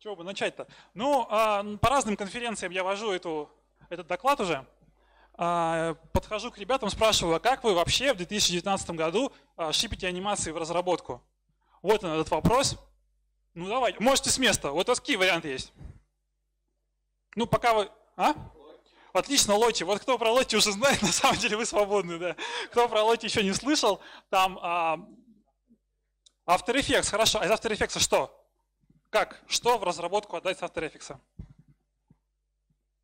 чего бы начать-то? Ну, а, по разным конференциям я вожу эту, этот доклад уже. А, подхожу к ребятам, спрашиваю, а как вы вообще в 2019 году а, шипите анимации в разработку? Вот он этот вопрос. Ну давайте, можете с места. Вот какие варианты есть? Ну, пока вы... А? Отлично, Лоти. Вот кто про Лоти уже знает, на самом деле вы свободны, да. Кто про Лоти еще не слышал, там а, After Effects, хорошо. А из After Effects что? Как? Что в разработку отдать с After Effects?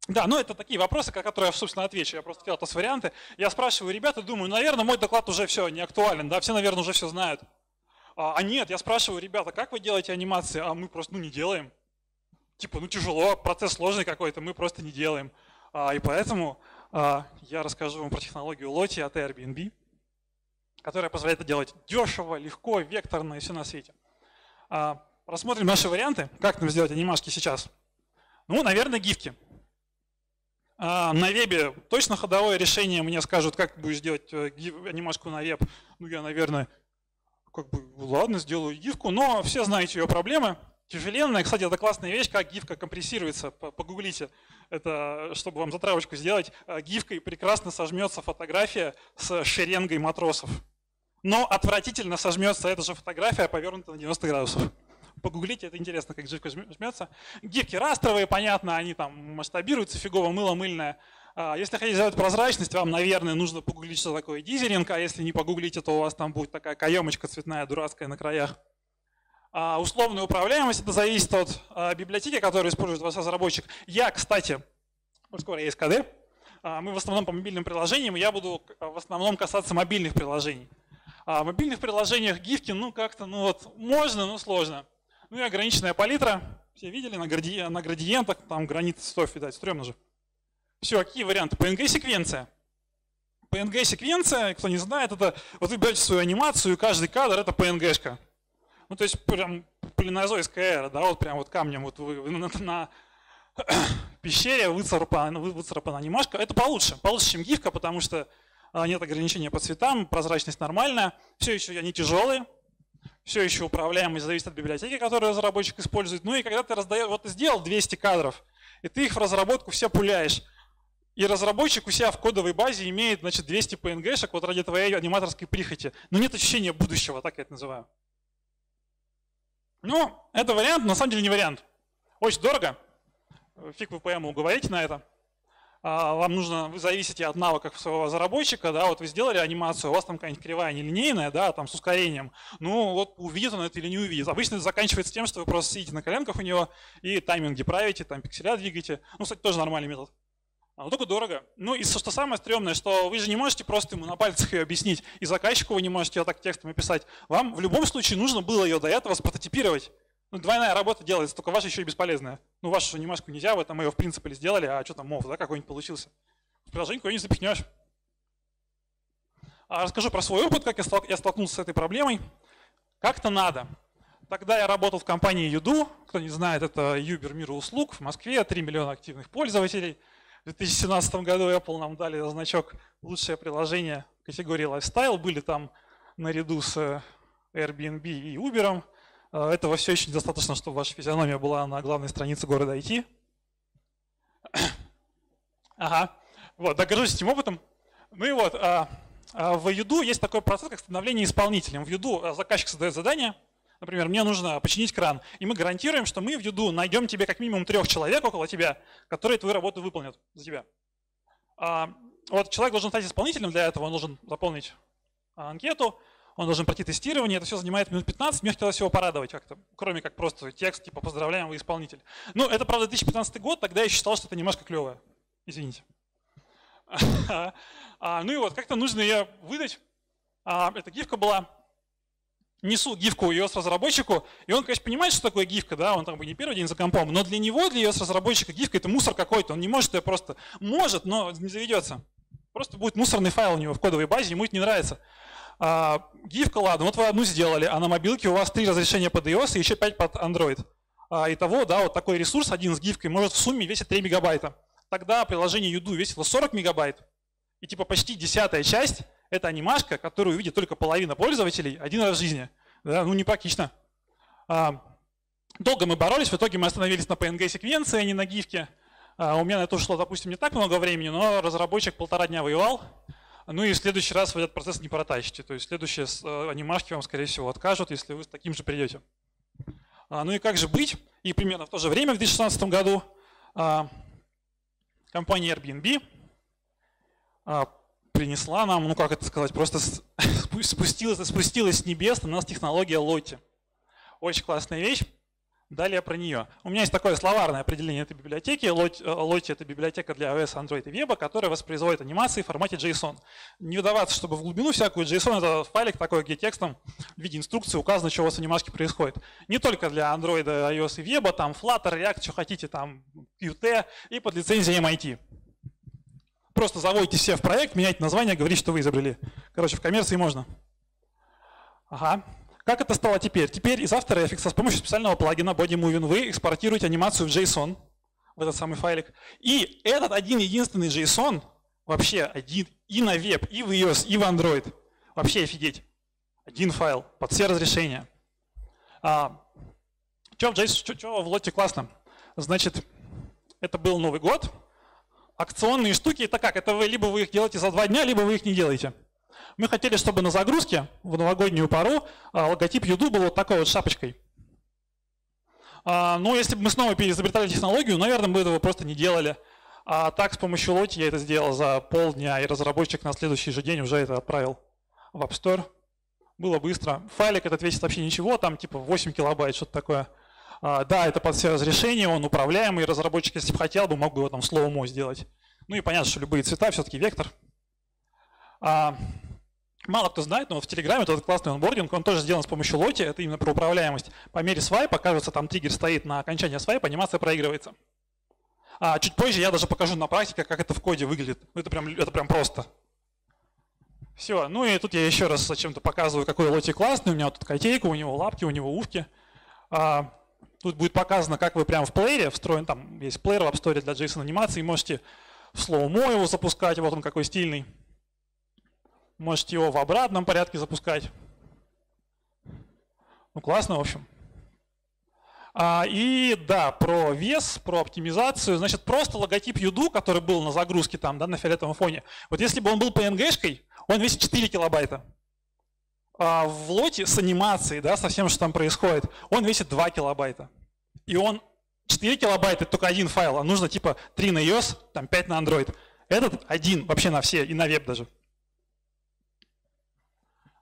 Да, ну это такие вопросы, на которые я, собственно, отвечу. Я просто хотел это с варианты. Я спрашиваю ребята, думаю, наверное, мой доклад уже все, не актуален, да, все, наверное, уже все знают. А, а нет, я спрашиваю, ребята, как вы делаете анимации? А мы просто, ну, не делаем. Типа, ну, тяжело, процесс сложный какой-то, мы просто не делаем. А, и поэтому а, я расскажу вам про технологию Lottie от Airbnb, которая позволяет это делать дешево, легко, векторно и все на свете. А, рассмотрим наши варианты, как нам сделать анимашки сейчас. Ну, наверное, гифки. А, на вебе точно ходовое решение мне скажут, как будешь делать э, анимашку на веб. Ну, я, наверное, как бы, ладно, сделаю гифку, но все знаете ее проблемы. Тяжеленная, кстати, это классная вещь, как гифка компрессируется, погуглите. Это, чтобы вам затравочку сделать, а, гифкой прекрасно сожмется фотография с шеренгой матросов. Но отвратительно сожмется эта же фотография, повернута на 90 градусов. Погуглите, это интересно, как гифка жмется. Гифки растровые, понятно, они там масштабируются, фигово мыло мыльное. А, если хотите сделать прозрачность, вам, наверное, нужно погуглить, что такое дизеринг, а если не погуглите, то у вас там будет такая каемочка цветная, дурацкая на краях. А условная управляемость, это зависит от а, библиотеки, которую использует ваш разработчик. Я, кстати, скоро есть КД, мы в основном по мобильным приложениям, я буду в основном касаться мобильных приложений. В мобильных приложениях гифки, ну как-то, ну вот, можно, но сложно. Ну и ограниченная палитра, все видели на, гради... на градиентах, там границы цветов, видать, стрёмно же. Все, какие варианты? PNG-секвенция. PNG-секвенция, кто не знает, это вот вы берете свою анимацию, и каждый кадр это PNG-шка. Ну, то есть прям полинозойская эра, да, вот прям вот камнем вот вы на, на пещере выцарапана, выцарапана анимашка. Это получше, получше, чем гифка, потому что а, нет ограничения по цветам, прозрачность нормальная. Все еще они тяжелые, все еще управляемость зависит от библиотеки, которую разработчик использует. Ну и когда ты раздаешь, вот ты сделал 200 кадров, и ты их в разработку все пуляешь, и разработчик у себя в кодовой базе имеет значит, 200 PNG-шек вот ради твоей аниматорской прихоти. Но нет ощущения будущего, так я это называю. Ну, это вариант, на самом деле не вариант. Очень дорого. Фиг вы ПМ уговорите на это. А, вам нужно, вы зависите от навыков своего разработчика, да, вот вы сделали анимацию, у вас там какая-нибудь кривая нелинейная, да, там с ускорением, ну вот увидит он это или не увидит. Обычно это заканчивается тем, что вы просто сидите на коленках у него и тайминги правите, там пикселя двигаете. Ну, кстати, тоже нормальный метод. А но только дорого. Ну и что самое стрёмное, что вы же не можете просто ему на пальцах ее объяснить, и заказчику вы не можете ее так текстом описать. Вам в любом случае нужно было ее до этого спрототипировать. Ну, двойная работа делается, только ваша еще и бесполезная. Ну, вашу анимашку нельзя, вы там ее в принципе сделали, а что там мов, да, какой-нибудь получился. В приложение кого-нибудь запихнешь. А расскажу про свой опыт, как я столкнулся с этой проблемой. Как-то надо. Тогда я работал в компании Юду. Кто не знает, это Uber мира услуг в Москве, 3 миллиона активных пользователей – в 2017 году Apple нам дали значок «Лучшее приложение» категории Lifestyle. Были там наряду с э, Airbnb и Uber. Э, этого все еще недостаточно, чтобы ваша физиономия была на главной странице города IT. Ага, вот, докажусь этим опытом. Ну и вот, а, а в Юду есть такой процесс, как становление исполнителем. В Юду заказчик создает задание, Например, мне нужно починить кран, и мы гарантируем, что мы в Юду найдем тебе как минимум трех человек около тебя, которые твою работу выполнят за тебя. А, вот человек должен стать исполнителем для этого, он должен заполнить анкету, он должен пройти тестирование, это все занимает минут 15, мне хотелось его порадовать как-то, кроме как просто текст, типа «поздравляем, вы исполнитель». Ну, это, правда, 2015 год, тогда я считал, что это немножко клевое, извините. А, ну и вот, как-то нужно ее выдать. А, эта гифка была несу гифку iOS-разработчику, и он, конечно, понимает, что такое гифка, да, он там бы не первый день за компом, но для него, для iOS-разработчика гифка это мусор какой-то, он не может ее просто, может, но не заведется. Просто будет мусорный файл у него в кодовой базе, ему это не нравится. А, гифка, ладно, вот вы одну сделали, а на мобилке у вас три разрешения под iOS и еще пять под Android. А, итого, да, вот такой ресурс, один с гифкой, может в сумме весить 3 мегабайта. Тогда приложение Юду весило 40 мегабайт, и типа почти десятая часть это анимашка, которую увидит только половина пользователей один раз в жизни. Да, ну не практично. А, Долго мы боролись, в итоге мы остановились на PNG-секвенции, а не на гифке. А, у меня на это ушло, допустим, не так много времени, но разработчик полтора дня воевал. Ну и в следующий раз вы этот процесс не протащите. То есть следующие э, анимашки вам, скорее всего, откажут, если вы с таким же придете. А, ну и как же быть? И примерно в то же время, в 2016 году, а, компания Airbnb принесла нам, ну как это сказать, просто спустилась, спустилась с небес на нас технология Lottie. Очень классная вещь. Далее про нее. У меня есть такое словарное определение этой библиотеки. Lottie — это библиотека для iOS, Android и веба, которая воспроизводит анимации в формате JSON. Не вдаваться, чтобы в глубину всякую, JSON — это файлик такой, где текстом в виде инструкции указано, что у вас анимашки происходит. Не только для Android, iOS и веба, там Flutter, React, что хотите, там Qt и под лицензией MIT. Просто заводите все в проект, меняйте название, говорите, что вы изобрели. Короче, в коммерции можно. Ага. Как это стало теперь? Теперь из After Effects с помощью специального плагина BodyMovin вы экспортируете анимацию в JSON, в этот самый файлик. И этот один единственный JSON, вообще один и на веб, и в iOS, и в Android. Вообще офигеть. Один файл под все разрешения. А, что в, JSON, что в лоте классно? Значит, это был Новый год. Акционные штуки, это как? Это вы либо вы их делаете за два дня, либо вы их не делаете. Мы хотели, чтобы на загрузке в новогоднюю пару а, логотип Юду был вот такой вот шапочкой. А, ну, если бы мы снова переизобретали технологию, наверное, мы этого просто не делали. А так с помощью лоти я это сделал за полдня, и разработчик на следующий же день уже это отправил в App Store. Было быстро. Файлик этот весит вообще ничего, там типа 8 килобайт, что-то такое. А, да, это под все разрешения, он управляемый, разработчик, если бы хотел бы, мог бы его там слово сделать. Ну и понятно, что любые цвета, все-таки вектор. Мало кто знает, но в Телеграме этот классный онбординг, он тоже сделан с помощью лоти, это именно про управляемость. По мере свайпа, кажется, там триггер стоит на окончании свайпа, анимация проигрывается. А чуть позже я даже покажу на практике, как это в коде выглядит. Ну, это прям, это прям просто. Все, ну и тут я еще раз зачем-то показываю, какой лоти классный. У меня вот тут котейка, у него лапки, у него ушки. А, тут будет показано, как вы прямо в плеере встроен, там есть плеер в App Store для JSON анимации, можете в слоумо его запускать, вот он какой стильный. Можете его в обратном порядке запускать. Ну, классно, в общем. А, и да, про вес, про оптимизацию. Значит, просто логотип Юду, который был на загрузке там, да, на фиолетовом фоне. Вот если бы он был PNG-шкой, он весит 4 килобайта. А в лоте с анимацией, да, со всем, что там происходит, он весит 2 килобайта. И он 4 килобайта, это только один файл, а нужно типа 3 на iOS, там 5 на Android. Этот один вообще на все, и на веб даже.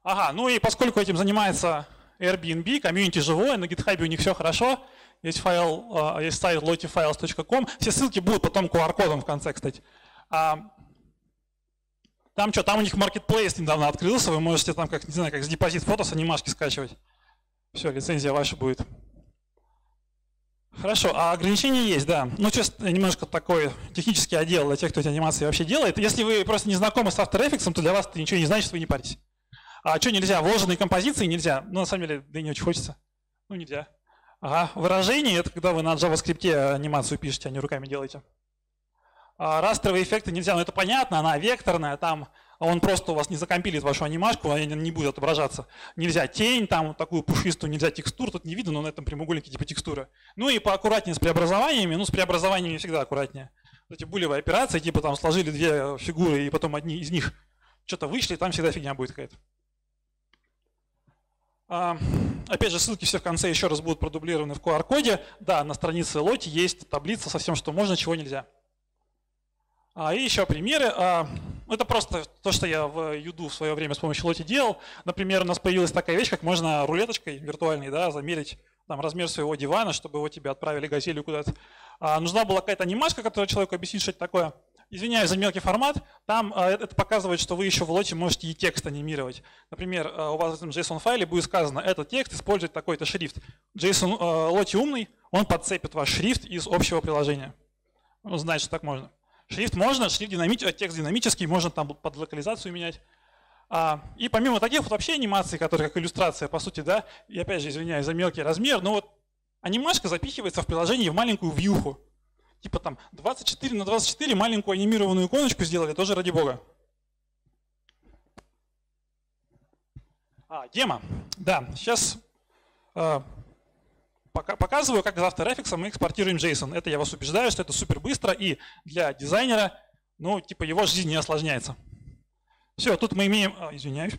Ага, ну и поскольку этим занимается Airbnb, комьюнити живое, на GitHub у них все хорошо, есть файл, а, есть сайт lotifiles.com, все ссылки будут потом QR-кодом в конце, кстати. А, там что, там у них marketplace недавно открылся, вы можете там, как, не знаю, как с депозит фото с анимашки скачивать. Все, лицензия ваша будет. Хорошо, а ограничения есть, да. Ну, честно, немножко такой технический отдел для тех, кто эти анимации вообще делает. Если вы просто не знакомы с After Effects, то для вас это ничего не значит, вы не паритесь. А что нельзя? Вложенные композиции нельзя? Ну, на самом деле, да и не очень хочется. Ну, нельзя. Ага, выражение – это когда вы на JavaScript анимацию пишете, а не руками делаете. А растровые эффекты нельзя, ну, это понятно, она векторная, там он просто у вас не закомпилит вашу анимашку, она не будет отображаться. Нельзя тень, там вот такую пушистую, нельзя текстур, тут не видно, но на этом прямоугольнике типа текстура. Ну и поаккуратнее с преобразованиями, ну с преобразованиями всегда аккуратнее. Эти булевые операции, типа там сложили две фигуры и потом одни из них что-то вышли, там всегда фигня будет какая-то. А, опять же, ссылки все в конце еще раз будут продублированы в QR-коде. Да, на странице Лоти есть таблица со всем, что можно, чего нельзя. А, и еще примеры. А, это просто то, что я в Юду в свое время с помощью Лоти делал. Например, у нас появилась такая вещь, как можно рулеточкой виртуальной да, замерить там, размер своего дивана, чтобы его тебе отправили газелью куда-то. А, нужна была какая-то анимашка, которая человеку объяснит, что это такое. Извиняюсь за мелкий формат, там а, это показывает, что вы еще в лоте можете и текст анимировать. Например, а, у вас в этом JSON-файле будет сказано, этот текст использует такой-то шрифт. JSON а, лоте умный, он подцепит ваш шрифт из общего приложения. Он знает, что так можно. Шрифт можно, шрифт динамический, текст динамический, можно там под локализацию менять. И помимо таких вот вообще анимаций, которые как иллюстрация, по сути, да, и опять же извиняюсь за мелкий размер, но вот анимашка запихивается в приложение в маленькую вьюху типа там 24 на 24 маленькую анимированную иконочку сделали, тоже ради бога. А, демо. Да, сейчас э, показываю, как из After Effects мы экспортируем JSON. Это я вас убеждаю, что это супер быстро и для дизайнера, ну, типа, его жизнь не осложняется. Все, тут мы имеем, а, извиняюсь,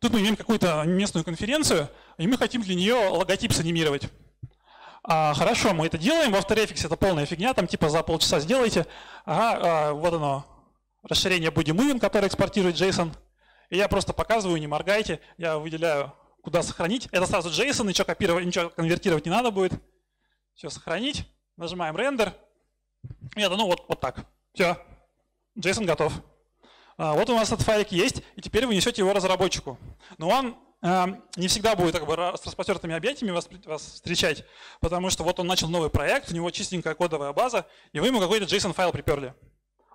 тут мы имеем какую-то местную конференцию, и мы хотим для нее логотип санимировать. А, хорошо, мы это делаем, в After Effects это полная фигня, там типа за полчаса сделайте. Ага, а, вот оно, расширение Body Moving, которое экспортирует JSON. И я просто показываю, не моргайте, я выделяю, куда сохранить. Это сразу JSON, ничего копировать, ничего конвертировать не надо будет. Все, сохранить. Нажимаем рендер. Это, ну вот, вот так. Все, JSON готов. А, вот у нас этот файлик есть, и теперь вы несете его разработчику. Но он не всегда будет как бы, с распростертыми объятиями вас, вас встречать, потому что вот он начал новый проект, у него чистенькая кодовая база, и вы ему какой-то JSON-файл приперли.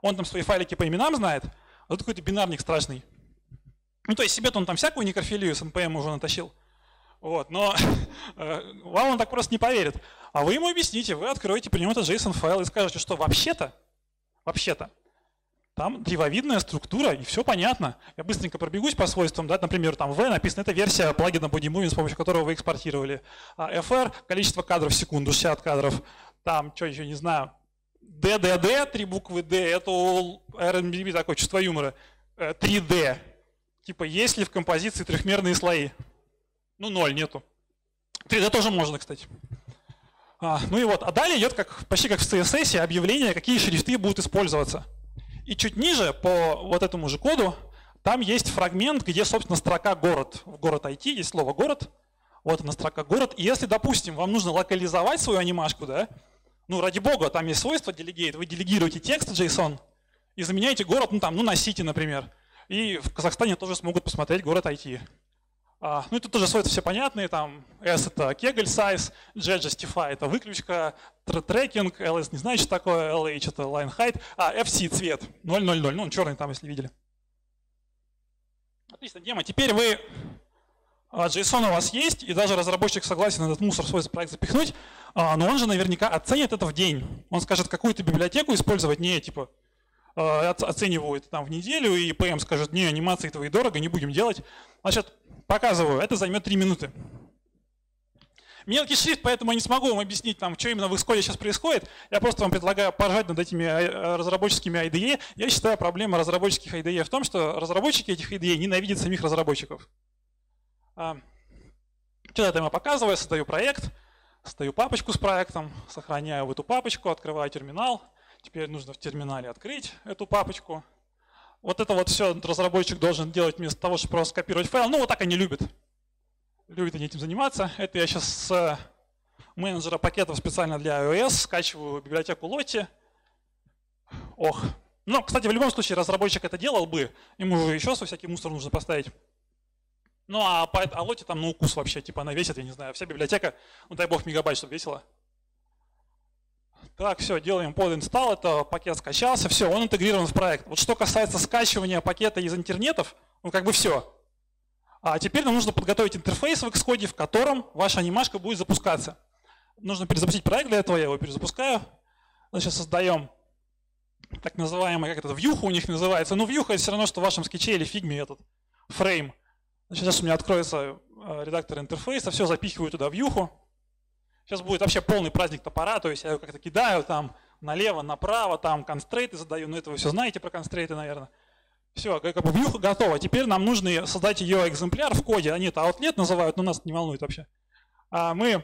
Он там свои файлики по именам знает, а тут какой-то бинарник страшный. Ну, то есть себе-то он там всякую некрофилию с NPM уже натащил. Вот, но э, вам он так просто не поверит. А вы ему объясните, вы откроете при нем этот JSON-файл и скажете, что вообще-то, вообще-то, там древовидная структура, и все понятно. Я быстренько пробегусь по свойствам. Да, например, там V написано, это версия плагина BodyMoving, с помощью которого вы экспортировали. А FR, количество кадров в секунду, 60 кадров. Там, что еще, не знаю, DDD, три буквы D, это у RNBB такое чувство юмора. 3D. Э, типа, есть ли в композиции трехмерные слои? Ну, ноль, нету. 3D тоже можно, кстати. А, ну и вот, а далее идет как, почти как в CSS объявление, какие шрифты будут использоваться. И чуть ниже по вот этому же коду там есть фрагмент, где, собственно, строка город. В город IT есть слово город. Вот она строка город. И если, допустим, вам нужно локализовать свою анимашку, да, ну, ради бога, там есть свойство delegate, вы делегируете текст JSON и заменяете город, ну, там, ну, на City, например. И в Казахстане тоже смогут посмотреть город IT. А, ну тут тоже свойства все понятные, там S это Kegel size, J justify это выключка, трекинг, LS не знаю, что такое, LH это line height, а FC цвет 000, ну он черный там, если видели. Отлично, демо. Теперь вы JSON а, у вас есть, и даже разработчик согласен этот мусор в свой проект запихнуть, а, но он же наверняка оценит это в день. Он скажет, какую-то библиотеку использовать, не типа оценивают там в неделю, и PM скажет, не, анимации твои дорого, не будем делать. Значит, показываю, это займет 3 минуты. Мелкий шрифт, поэтому я не смогу вам объяснить, там, что именно в исходе сейчас происходит. Я просто вам предлагаю поржать над этими э, разработчическими IDE. Я считаю, проблема разработческих IDE в том, что разработчики этих IDE ненавидят самих разработчиков. А, что-то там я показываю, создаю проект, создаю папочку с проектом, сохраняю в эту папочку, открываю терминал. Теперь нужно в терминале открыть эту папочку. Вот это вот все разработчик должен делать вместо того, чтобы просто скопировать файл. Ну, вот так они любят. Любят они этим заниматься. Это я сейчас с менеджера пакетов специально для iOS скачиваю библиотеку Lottie. Ох. Ну, кстати, в любом случае разработчик это делал бы. Ему же еще всякий мусор нужно поставить. Ну, а по а Lottie там на укус вообще. Типа она весит, я не знаю, вся библиотека, ну дай бог мегабайт, чтобы весело. Так, все, делаем под install, это пакет скачался, все, он интегрирован в проект. Вот что касается скачивания пакета из интернетов, ну как бы все. А теперь нам нужно подготовить интерфейс в Xcode, в котором ваша анимашка будет запускаться. Нужно перезапустить проект, для этого я его перезапускаю. Значит, создаем так называемый, как это, вьюха у них называется. Ну, вьюха это все равно, что в вашем скетче или фигме этот фрейм. Значит, сейчас у меня откроется э, редактор интерфейса, все запихиваю туда вьюху. Сейчас будет вообще полный праздник топора, то есть я как-то кидаю там налево, направо, там констрейты задаю, ну это вы все знаете про констрейты, наверное. Все, как бы вьюха готова. Теперь нам нужно создать ее экземпляр в коде. Они это outlet называют, но нас не волнует вообще. А мы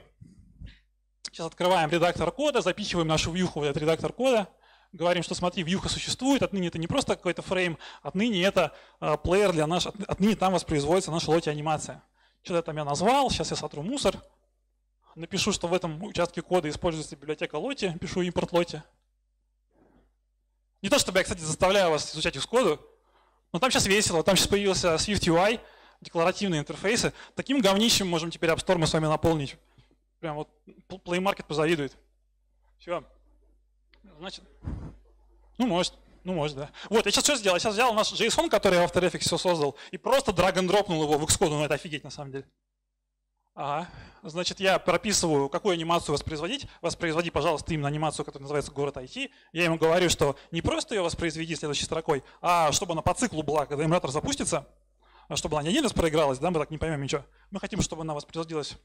сейчас открываем редактор кода, запихиваем нашу вьюху в этот редактор кода, говорим, что смотри, вьюха существует, отныне это не просто какой-то фрейм, отныне это э, плеер для нас, отныне там воспроизводится наша лоти анимация. Что-то там я назвал, сейчас я сотру мусор напишу, что в этом участке кода используется библиотека Lottie, пишу импорт Lottie. Не то, чтобы я, кстати, заставляю вас изучать их коду, но там сейчас весело, там сейчас появился Swift UI, декларативные интерфейсы. Таким говнищем можем теперь App Store мы с вами наполнить. Прям вот Play Market позавидует. Все. Значит, ну может, ну может, да. Вот, я сейчас что сделал? Я сейчас взял наш JSON, который я в After Effects создал, и просто драг-н-дропнул его в Xcode. Ну это офигеть на самом деле. Ага. Значит, я прописываю, какую анимацию воспроизводить. Воспроизводи, пожалуйста, именно анимацию, которая называется город IT. Я ему говорю, что не просто ее воспроизведи следующей строкой, а чтобы она по циклу была, когда эмулятор запустится, а чтобы она не один раз проигралась, да, мы так не поймем ничего. Мы хотим, чтобы она воспроизводилась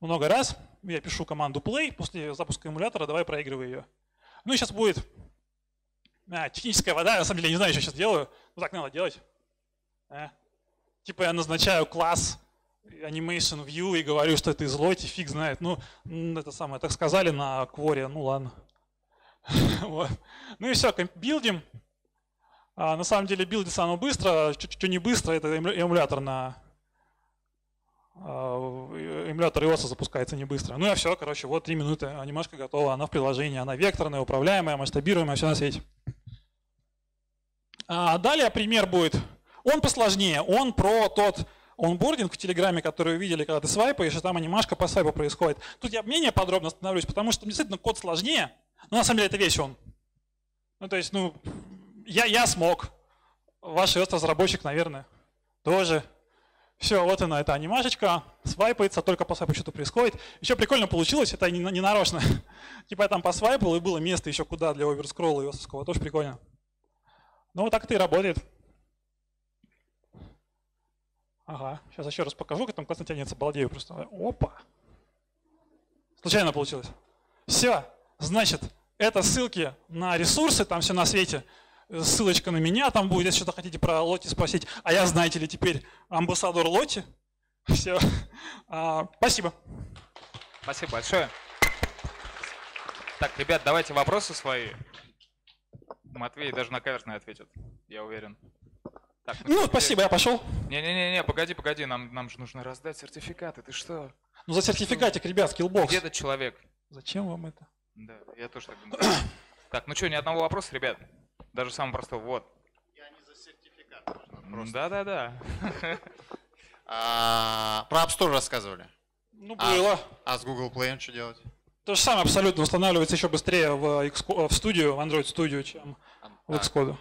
много раз. Я пишу команду play, после запуска эмулятора давай проигрывай ее. Ну и сейчас будет а, техническая вода, на самом деле я не знаю, что сейчас делаю. Ну так надо делать. А. Типа я назначаю класс animation view и говорю, что это из лоти, фиг знает. Ну, это самое, так сказали на кворе, ну ладно. вот. Ну и все, билдим. А, на самом деле билдится оно быстро, что не быстро, это эмулятор на а, эмулятор iOS запускается не быстро. Ну и все, короче, вот 3 минуты, анимашка готова, она в приложении, она векторная, управляемая, масштабируемая, все на свете. А далее пример будет, он посложнее, он про тот онбординг в Телеграме, который вы видели, когда ты свайпаешь, и там анимашка по свайпу происходит. Тут я менее подробно остановлюсь, потому что действительно код сложнее, но на самом деле это весь он. Ну то есть, ну, я, я смог, ваш разработчик, наверное, тоже. Все, вот она, эта анимашечка, свайпается, только по свайпу что-то происходит. Еще прикольно получилось, это не, не типа я там посвайпал, и было место еще куда для оверскролла и осовского, тоже прикольно. Ну вот так это и работает. Ага, сейчас еще раз покажу, как там классно тянется, балдею просто. Опа! Случайно получилось. Все, значит, это ссылки на ресурсы, там все на свете. Ссылочка на меня там будет, если что-то хотите про Лоти спросить. А я, знаете ли, теперь амбассадор Лоти. Все. А, спасибо. Спасибо большое. Так, ребят, давайте вопросы свои. Матвей даже на каверсный ответит, я уверен. Так, ну, ну спасибо, я пошел. Не-не-не, погоди, погоди, нам, нам же нужно раздать сертификаты, ты что? Ну за сертификатик, ребят, Skillbox. Где этот человек? Зачем вам это? Да, я тоже так думаю. так, ну что, ни одного вопроса, ребят? Даже самый простой, вот. Я не за сертификат. Да-да-да. А, про App Store рассказывали. Ну, было. А, а с Google Play что делать? То же самое абсолютно устанавливается еще быстрее в, X, в студию, в Android Studio, чем в Xcode.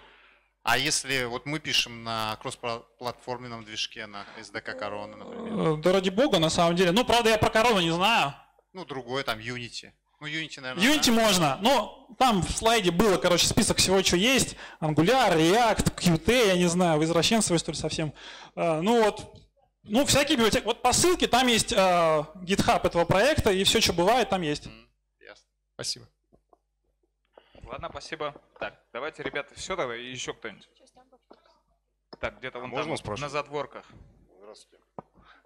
А если вот мы пишем на кроссплатформенном движке, на SDK Corona, например? Э, да ради бога, на самом деле. Ну, правда, я про Corona не знаю. Ну, другое, там, Unity. Ну, Unity, наверное. Unity да? можно. Но там в слайде было, короче, список всего, что есть. Angular, React, Qt, я не знаю, вы что ли, совсем. Э, ну, вот ну, всякие библиотеки. Вот по ссылке там есть э, GitHub этого проекта, и все, что бывает, там есть. Ясно. Спасибо. Ладно, спасибо. Так, давайте, ребята, все тогда, и еще кто-нибудь. Так, где-то вон Можно там, на задворках. Здравствуйте.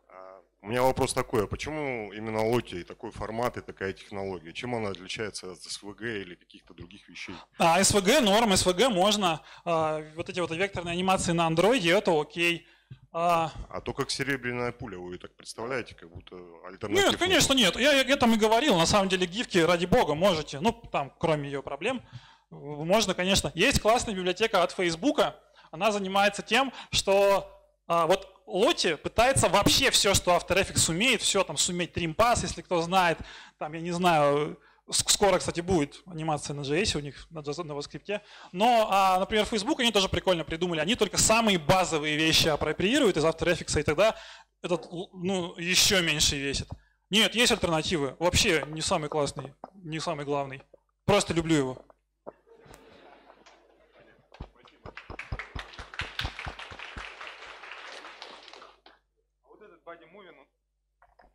А, у меня вопрос такой, а почему именно Лоти такой формат и такая технология? Чем она отличается от СВГ или каких-то других вещей? А, СВГ норм, СВГ можно. А, вот эти вот векторные анимации на андроиде, это окей. А, а то как серебряная пуля, вы так представляете, как будто альтернатива? Нет, конечно нет. Я, я там и говорил, на самом деле гифки, ради бога, можете, ну там, кроме ее проблем, можно, конечно. Есть классная библиотека от Фейсбука, она занимается тем, что а, вот Лоти пытается вообще все, что After Effects умеет, все там суметь тримпас, если кто знает, там, я не знаю, Скоро, кстати, будет анимация на JS у них, на JavaScript. Но, а, например, Facebook они тоже прикольно придумали. Они только самые базовые вещи апроприируют из After Effects, и тогда этот ну, еще меньше весит. Нет, есть альтернативы. Вообще не самый классный, не самый главный. Просто люблю его.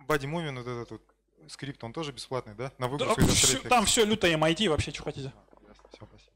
Body Moving, вот этот вот скрипт, он тоже бесплатный, да? На выгрузку да, Там все люто MIT вообще, что хотите. А, ясно, все, спасибо.